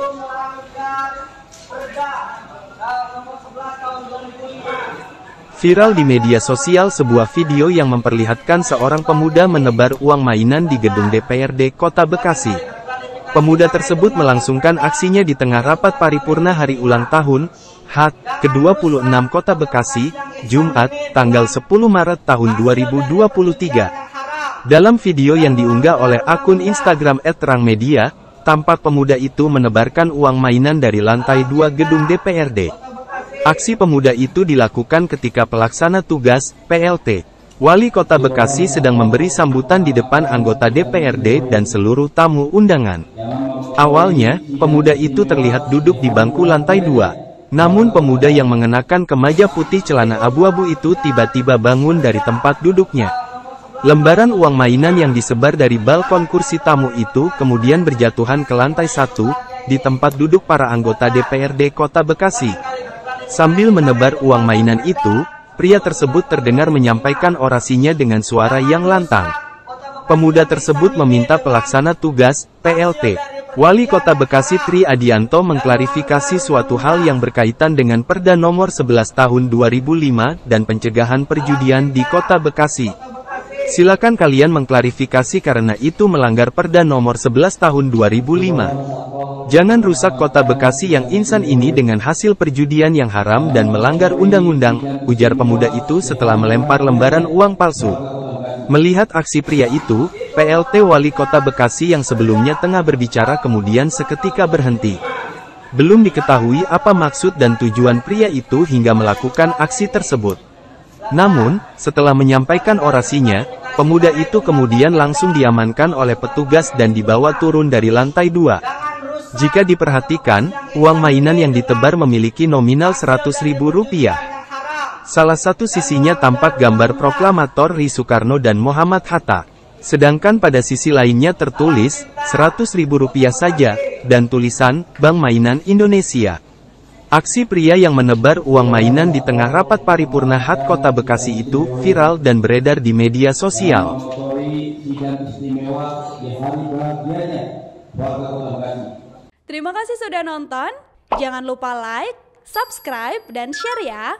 itu melanggar perda nomor 11 tahun 2005 Viral di media sosial sebuah video yang memperlihatkan seorang pemuda menebar uang mainan di gedung DPRD Kota Bekasi. Pemuda tersebut melangsungkan aksinya di tengah rapat paripurna hari ulang tahun, HAT, ke-26 Kota Bekasi, Jumat, tanggal 10 Maret tahun 2023. Dalam video yang diunggah oleh akun Instagram @terangmedia, tampak pemuda itu menebarkan uang mainan dari lantai 2 gedung DPRD. Aksi pemuda itu dilakukan ketika pelaksana tugas, PLT, Wali Kota Bekasi sedang memberi sambutan di depan anggota DPRD dan seluruh tamu undangan. Awalnya, pemuda itu terlihat duduk di bangku lantai dua. Namun pemuda yang mengenakan kemeja putih celana abu-abu itu tiba-tiba bangun dari tempat duduknya. Lembaran uang mainan yang disebar dari balkon kursi tamu itu kemudian berjatuhan ke lantai satu, di tempat duduk para anggota DPRD Kota Bekasi. Sambil menebar uang mainan itu, pria tersebut terdengar menyampaikan orasinya dengan suara yang lantang. Pemuda tersebut meminta pelaksana tugas, PLT, Wali Kota Bekasi Tri Adianto mengklarifikasi suatu hal yang berkaitan dengan Perda Nomor 11 Tahun 2005 dan pencegahan perjudian di Kota Bekasi. Silakan kalian mengklarifikasi karena itu melanggar Perda Nomor 11 Tahun 2005. Jangan rusak kota Bekasi yang insan ini dengan hasil perjudian yang haram dan melanggar undang-undang, ujar pemuda itu setelah melempar lembaran uang palsu. Melihat aksi pria itu, PLT Wali Kota Bekasi yang sebelumnya tengah berbicara kemudian seketika berhenti. Belum diketahui apa maksud dan tujuan pria itu hingga melakukan aksi tersebut. Namun, setelah menyampaikan orasinya, pemuda itu kemudian langsung diamankan oleh petugas dan dibawa turun dari lantai dua. Jika diperhatikan, uang mainan yang ditebar memiliki nominal Rp100.000. Salah satu sisinya tampak gambar proklamator Ri Soekarno dan Muhammad Hatta. Sedangkan pada sisi lainnya tertulis, Rp100.000 saja, dan tulisan, Bank Mainan Indonesia. Aksi pria yang menebar uang mainan di tengah rapat paripurna HAT Kota Bekasi itu viral dan beredar di media sosial. Terima kasih sudah nonton. Jangan lupa like, subscribe, dan share ya.